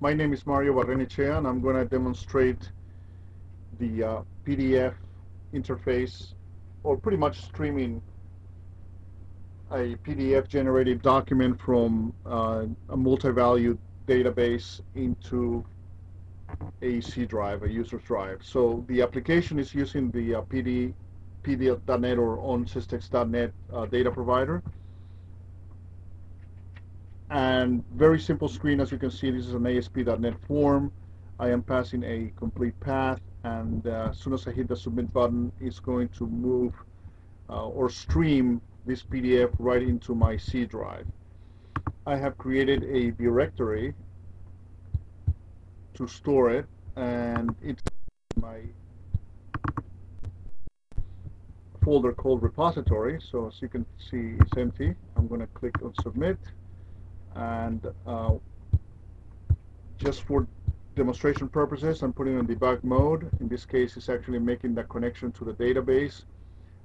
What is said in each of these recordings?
My name is Mario Barrenechea and I'm going to demonstrate the uh, PDF interface or pretty much streaming a PDF generated document from uh, a multi-value database into a C drive, a user's drive. So the application is using the uh, PD, PDF.net or Onsystex.net uh, data provider and very simple screen as you can see this is an ASP.NET form. I am passing a complete path and uh, as soon as I hit the submit button it's going to move uh, or stream this PDF right into my C drive. I have created a directory to store it and it's my folder called repository. So as you can see it's empty. I'm going to click on submit and uh, just for demonstration purposes I'm putting on debug mode. In this case it's actually making that connection to the database.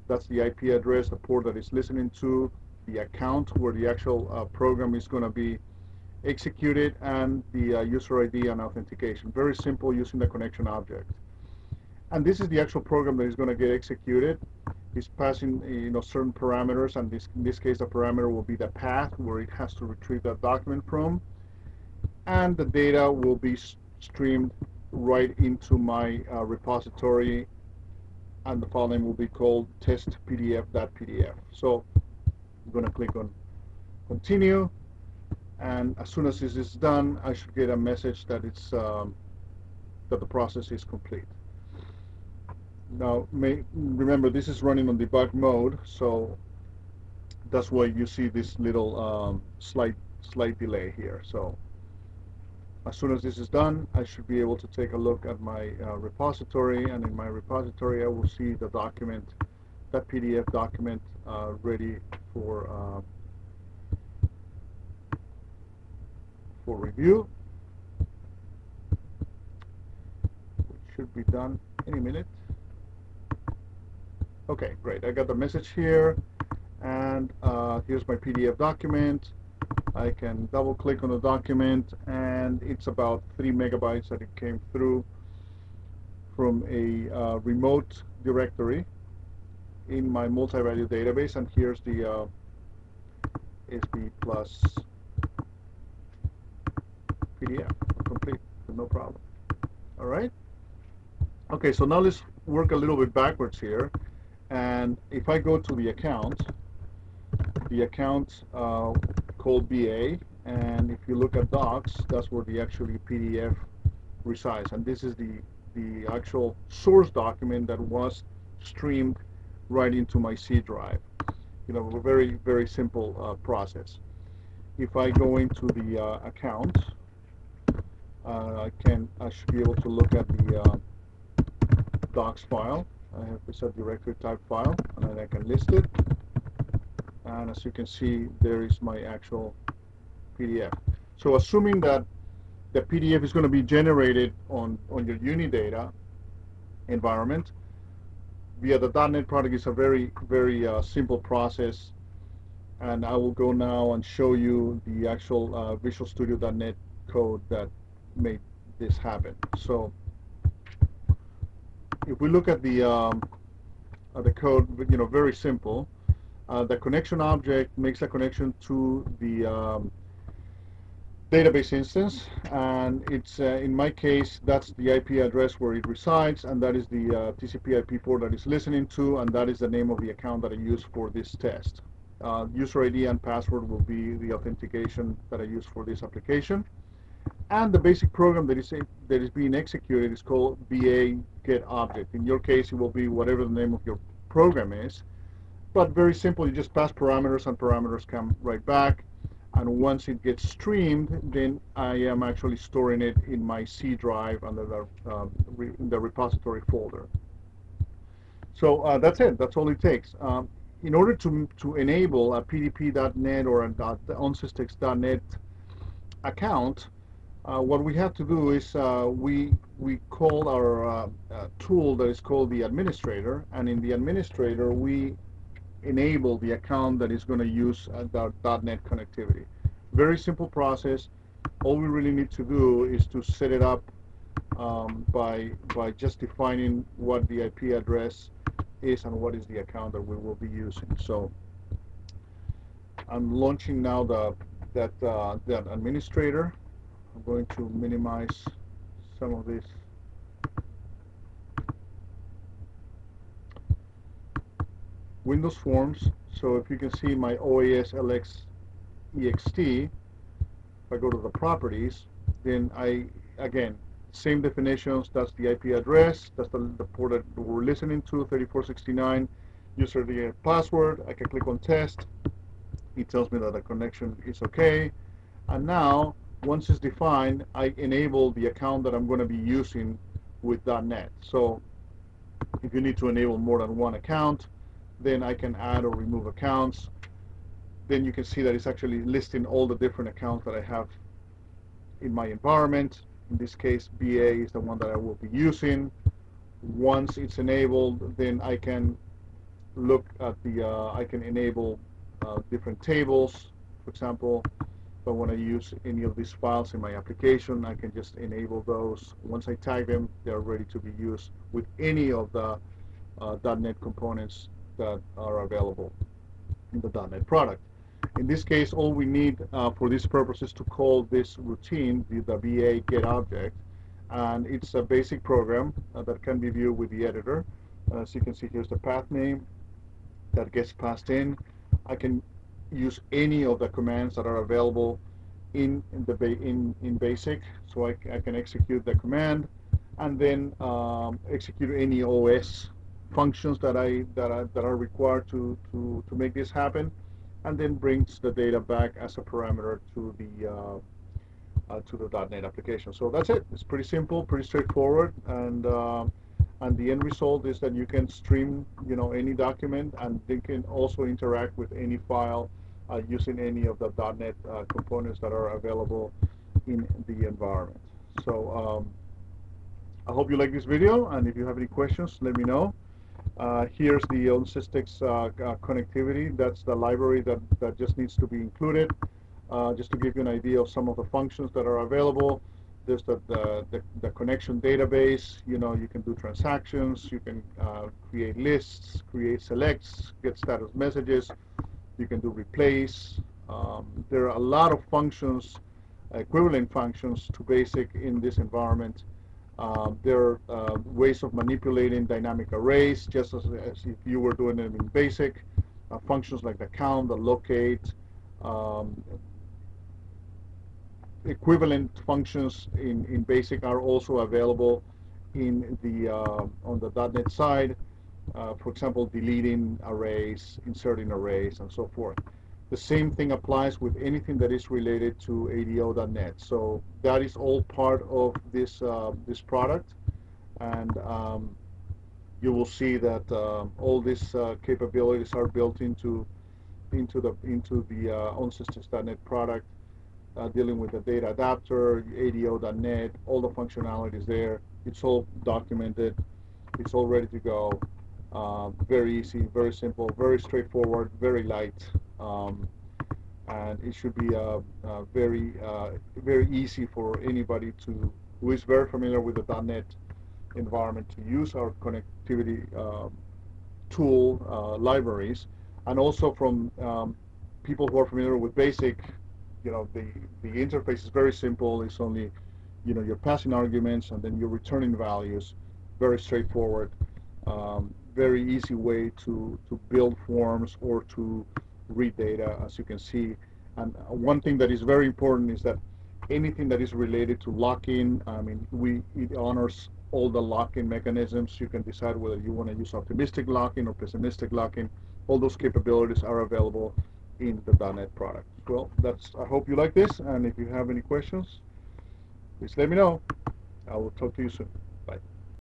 That's the IP address the port that it's listening to the account where the actual uh, program is going to be executed and the uh, user ID and authentication. Very simple using the connection object and this is the actual program that is going to get executed. Is passing you know certain parameters and this in this case the parameter will be the path where it has to retrieve that document from. And the data will be streamed right into my uh, repository and the file name will be called testpdf.pdf so I'm going to click on continue and as soon as this is done I should get a message that it's um, that the process is complete now, may, remember this is running on debug mode, so that's why you see this little um, slight slight delay here. So as soon as this is done, I should be able to take a look at my uh, repository, and in my repository, I will see the document, that PDF document, uh, ready for uh, for review. It should be done any minute. Okay, great. I got the message here, and uh, here's my PDF document. I can double click on the document, and it's about three megabytes that it came through from a uh, remote directory in my multi-value database, and here's the uh, plus PDF complete, no problem. All right. Okay, so now let's work a little bit backwards here. And if I go to the account, the account uh, called BA, and if you look at docs, that's where the actually PDF resides. And this is the, the actual source document that was streamed right into my C drive. You know, a very, very simple uh, process. If I go into the uh, account, uh, I can I should be able to look at the uh, docs file I have a directory type file and then I can list it. And as you can see there is my actual PDF so assuming that the PDF is going to be generated on on your Unidata environment via the .NET product is a very very uh, simple process. And I will go now and show you the actual uh, Visual Studio.NET code that made this happen. So if we look at the um, uh, the code, you know, very simple. Uh, the connection object makes a connection to the um, database instance, and it's uh, in my case that's the IP address where it resides, and that is the uh, TCP/IP port that is listening to, and that is the name of the account that I use for this test. Uh, user ID and password will be the authentication that I use for this application and the basic program that is that is being executed is called BA get object. In your case, it will be whatever the name of your program is, but very simple. You just pass parameters, and parameters come right back. And once it gets streamed, then I am actually storing it in my C drive under the uh, in the repository folder. So uh, that's it. That's all it takes. Um, in order to to enable a PDP.NET or a Onsystex.NET account, uh, what we have to do is uh, we we call our uh, uh, tool that is called the administrator, and in the administrator we enable the account that is going to use uh, the .NET connectivity. Very simple process. all we really need to do is to set it up um, by by just defining what the IP address is and what is the account that we will be using. So I'm launching now the that that administrator. I'm going to minimize some of this. Windows Forms. So if you can see my OAS LX EXT, if I go to the properties, then I again same definitions. That's the IP address. That's the, the port that we're listening to, 3469. User the password. I can click on test. It tells me that the connection is okay. And now, once it's defined, I enable the account that I'm going to be using with .NET. So if you need to enable more than one account, then I can add or remove accounts. Then you can see that it's actually listing all the different accounts that I have in my environment. In this case, BA is the one that I will be using. Once it's enabled, then I can look at the, uh, I can enable uh, different tables. For example, if I want to use any of these files in my application, I can just enable those. Once I tag them, they're ready to be used with any of the uh, .NET components that are available in the .NET product. In this case, all we need uh, for this purpose is to call this routine, the, the get object, and it's a basic program uh, that can be viewed with the editor. As you can see, here's the path name that gets passed in. I can use any of the commands that are available in, in the in in BASIC, so I, I, can execute the command and then um, execute any OS functions that I that are, that are required to, to to make this happen, and then brings the data back as a parameter to the uh, uh, to the .NET application. So that's it. It's pretty simple, pretty straightforward, and uh, and the end result is that you can stream you know any document and they can also interact with any file uh, using any of the .NET uh, components that are available in the environment. So um, I hope you like this video and if you have any questions let me know. Uh, here's the OnSysTex uh, uh, connectivity. That's the library that, that just needs to be included uh, just to give you an idea of some of the functions that are available there's the, the, the, the, connection database. You know, you can do transactions, you can uh, create lists, create selects, get status messages, you can do replace. Um, there are a lot of functions, equivalent functions to BASIC in this environment. Uh, there are uh, ways of manipulating dynamic arrays, just as, as if you were doing it in BASIC. Uh, functions like the count, the locate, um, equivalent functions in, in BASIC are also available in the uh, on the .NET side. Uh, for example, deleting arrays, inserting arrays, and so forth. The same thing applies with anything that is related to ADO.NET. So that is all part of this uh, this product, and um, you will see that uh, all these uh, capabilities are built into into the into the uh, OnSysTex.NET product uh, dealing with the data adapter, ADO.NET, all the functionalities there. It's all documented. It's all ready to go. Uh, very easy, very simple, very straightforward, very light. Um, and it should be uh, uh very, uh, very easy for anybody to, who is very familiar with the .NET environment to use our connectivity um, tool uh, libraries. And also from um, people who are familiar with BASIC you know, the, the interface is very simple. It's only, you know, you're passing arguments and then you're returning values. Very straightforward. Um, very easy way to, to build forms or to read data, as you can see. And one thing that is very important is that anything that is related to locking, I mean, we it honors all the locking mechanisms. You can decide whether you want to use optimistic locking or pessimistic locking. All those capabilities are available in the .NET product. Well, that's. I hope you like this, and if you have any questions, please let me know. I will talk to you soon.